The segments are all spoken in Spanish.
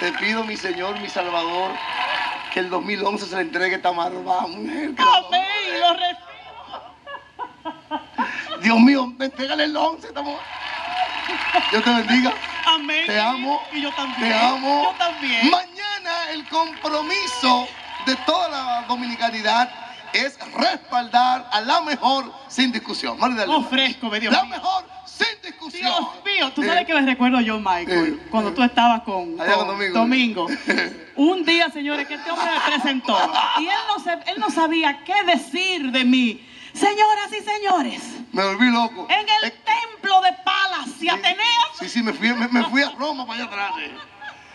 Te pido, mi Señor, mi Salvador, que el 2011 se le entregue esta malvada mujer. Amén. Lo recibo. Dios mío, entrégale el 11 esta mujer. Dios te bendiga. Amén. Te amo. Y yo también. Te amo. Yo también. Mañana el compromiso de toda la dominicanidad es respaldar a la mejor sin discusión. María Delena. Ofrézcome, Dios La mío. mejor sin discusión. Dios mío, tú Eh, sabes que me recuerdo yo, Michael, eh, cuando eh. tú estabas con, Allá con con Domingo. Domingo. Un día, señores, que este hombre me presentó y él no, se- él no sabía qué decir de mí. Señoras y señores, Me volví loco. en el Eh, templo de Palas y Atenea. Sí, sí, me fui, me, me fui a Roma para allá atrás.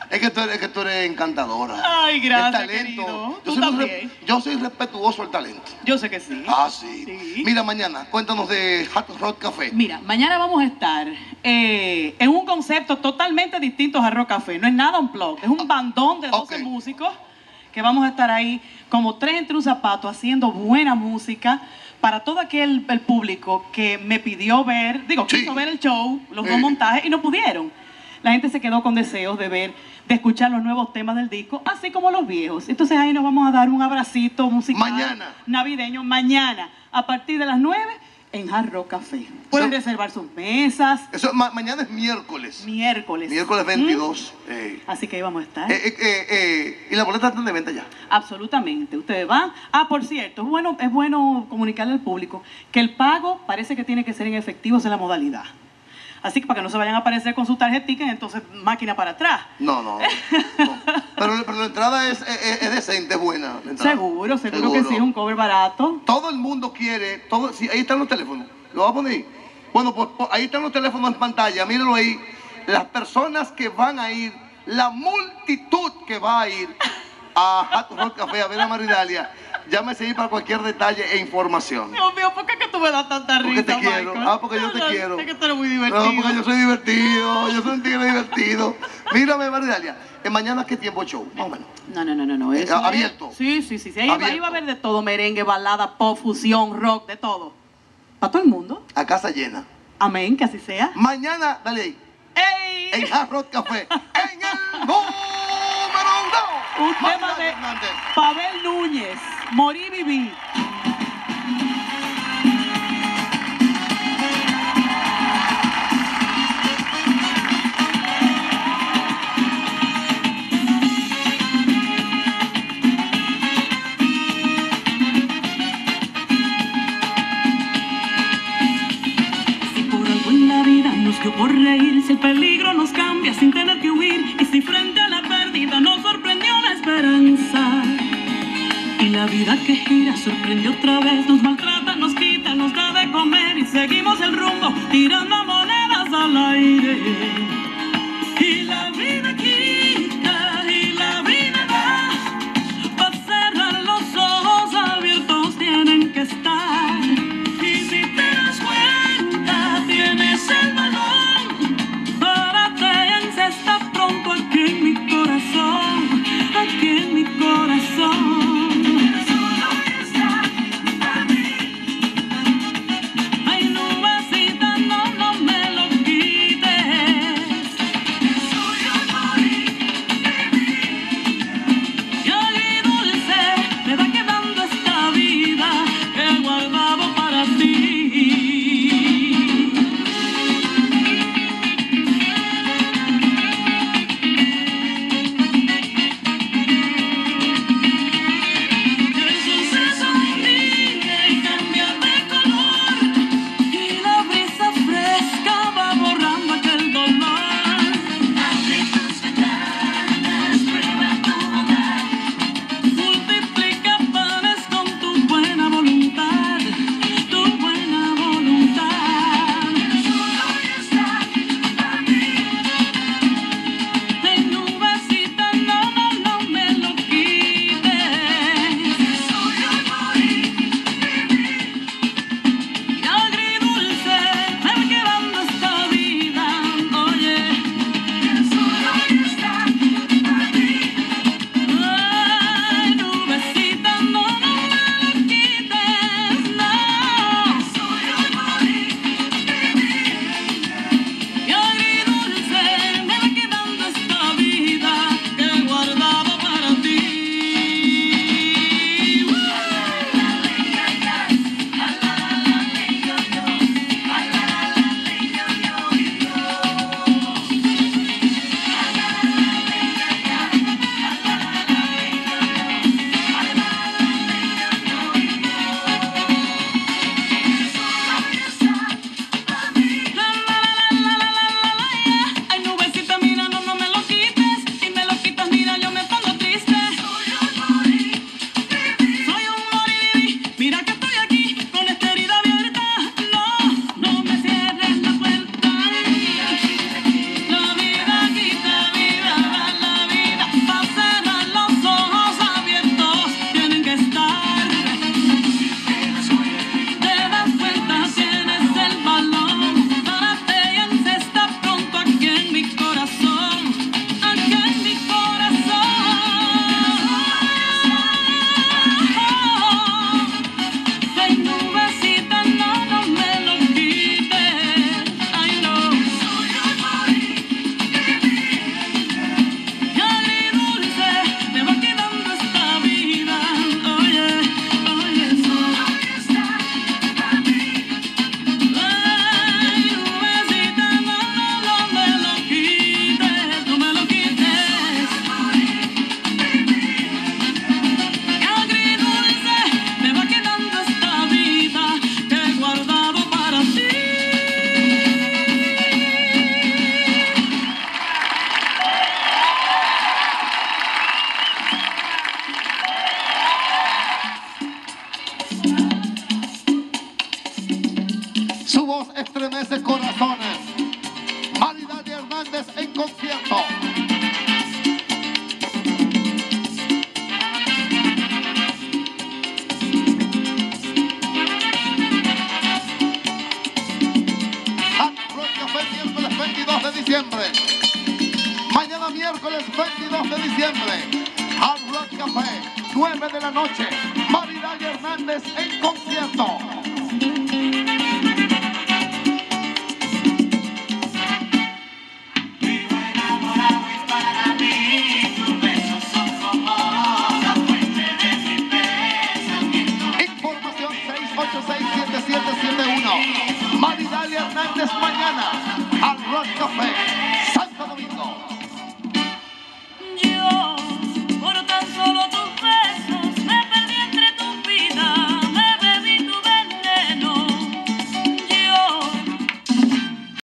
Eh. Es que tú eres, es que tú eres encantadora. Ay, gracias, El talento. querido. Yo Tú soy, muy también. re- yo soy respetuoso al talento. Yo sé que sí. Ah, sí. Sí. Mira, mañana, cuéntanos de Hot Rock Café. Mira, mañana vamos a estar eh, en un concepto totalmente distinto a Rock Café. No es nada un blog, es un bandón de 12 Ok. músicos que vamos a estar ahí como tres entre un zapato haciendo buena música para todo aquel el público que me pidió ver, digo, Sí. quiso ver el show, los dos montajes y no pudieron. La gente se quedó con deseos de ver, de escuchar los nuevos temas del disco, así como los viejos. Entonces ahí nos vamos a dar un abracito musical Mañana. navideño mañana a partir de las 9 en Hard Rock Café. Pueden reservar sus mesas Eso, ma- mañana es miércoles. miércoles. Miércoles ¿Mm? 22. eh. Así que ahí vamos a estar. Eh, eh, y las boletas están de venta ya. Absolutamente. Ustedes van. Ah, por cierto, es bueno, es bueno comunicarle al público que el pago parece que tiene que ser en efectivo, es la modalidad. Así que para que no se vayan a aparecer con su tarjetita, entonces máquina para atrás. No, no. no. Pero, pero la entrada es, es- es decente, es buena. Seguro, seguro, que sí, es un cover barato. Todo el mundo quiere, todo, sí, ahí están los teléfonos. ¿Lo voy a poner? Bueno, pues, pues, ahí están los teléfonos en pantalla, mírenlo ahí. Las personas que van a ir, la multitud que va a ir a Hot Rock Café a ver a Maridalia, llámese ahí para cualquier detalle e información. Dios mío, ¿por qué que tú me das tanta Porque risa, te quiero. Michael? Ah, porque yo te No, quiero. Es que tú eres muy divertido. No, porque yo soy divertido, yo soy un tigre divertido. Mírame, Maridalia, ¿en mañana qué tiempo show? Más o menos. No, no, no, no, no. Eh, es- abierto. Sí, sí, sí. sí. Ahí, va- ahí Abierto. va a haber de todo: merengue, balada, pop, fusión, rock, de todo. Para todo el mundo. A casa llena. Amén, que así sea. Mañana, dale ahí, ¡Ey! en Hard Rock Café, en el número uno. Un tema de. Pavel Núñez, Morí y Viví. Si por algo en la vida nos dio por reír, si el peligro nos cambia sin tener vida que gira sorprendió otra vez, nos maltrata, nos quita, nos da de comer, y seguimos Hernández en concierto. miércoles 22 de diciembre. Mañana miércoles 22 de diciembre. Hard Rock Café, 9 de la noche. Maridal Hernández en concierto.